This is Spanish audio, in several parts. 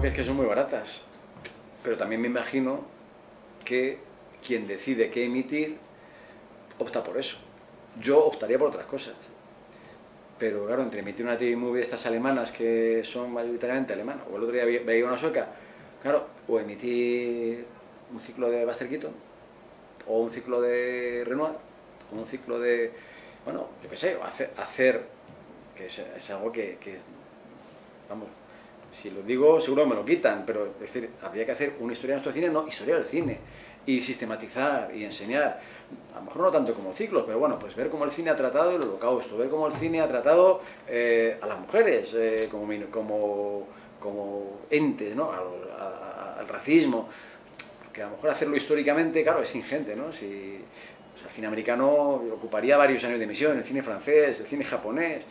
que es que son muy baratas, pero también me imagino que quien decide qué emitir opta por eso. Yo optaría por otras cosas. Pero claro, entre emitir una TV movie de estas alemanas que son mayoritariamente alemanas, o el otro día veía una sueca, claro, o emitir un ciclo de Buster o un ciclo de Renoir, o un ciclo de, bueno, yo qué sé, hacer, hacer que es, algo que, vamos, si lo digo seguro me lo quitan, pero es decir, habría que hacer una historia de nuestro cine, no, historia del cine, y sistematizar y enseñar, a lo mejor no tanto como ciclos, pero bueno, pues ver cómo el cine ha tratado el holocausto, ver cómo el cine ha tratado eh, a las mujeres eh, como, como, como entes, ¿no? al, racismo, que a lo mejor hacerlo históricamente, claro, es ingente, ¿no? Si, el cine americano ocuparía varios años de emisión, el cine francés, el cine japonés,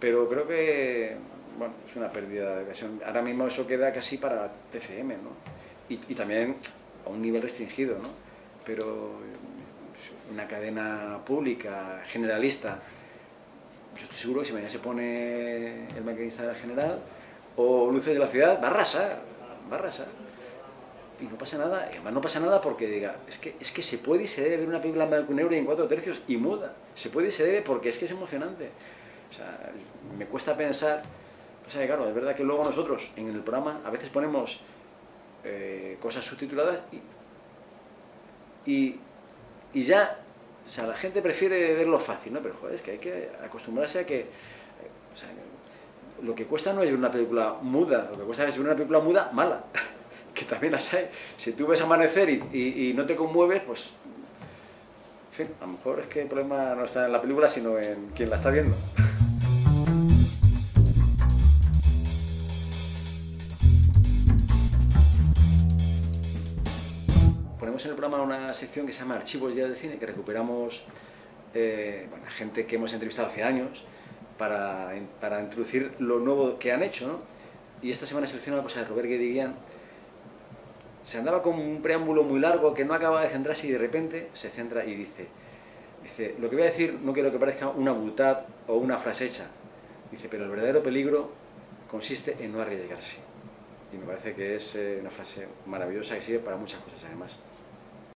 pero creo que bueno, es una pérdida de ocasión. Ahora mismo eso queda casi para TCM, ¿no? Y, y también a un nivel restringido, ¿no? Pero una cadena pública, generalista, yo estoy seguro que si mañana se pone el maquinista general o Luces de la Ciudad, va a arrasar, va a arrasar. Y no pasa nada, y además no pasa nada porque diga, es que, es que se puede y se debe ver una película en blanco y negro y en cuatro tercios y muda. Se puede y se debe porque es que es emocionante. O sea, me cuesta pensar, o sea, claro, es verdad que luego nosotros en el programa a veces ponemos eh, cosas subtituladas y, y, ya, o sea, la gente prefiere verlo fácil, ¿no? Pero joder, es que hay que acostumbrarse a que, eh, lo que cuesta no es ver una película muda, lo que cuesta es ver una película muda mala, que también las hay. Si tú ves amanecer y, y, no te conmueves, pues, en fin, a lo mejor es que el problema no está en la película, sino en quien la está viendo. en el programa una sección que se llama Archivos ya de Cine, que recuperamos eh, gente que hemos entrevistado hace años para, para, introducir lo nuevo que han hecho. ¿no? Y esta semana seleccionado una cosa de Robert Guédiguian. Se andaba con un preámbulo muy largo que no acaba de centrarse y de repente se centra y dice, dice lo que voy a decir no quiero que parezca una butad o una frase hecha. Dice, pero el verdadero peligro consiste en no arriesgarse. Y me parece que es eh, una frase maravillosa que sirve para muchas cosas además.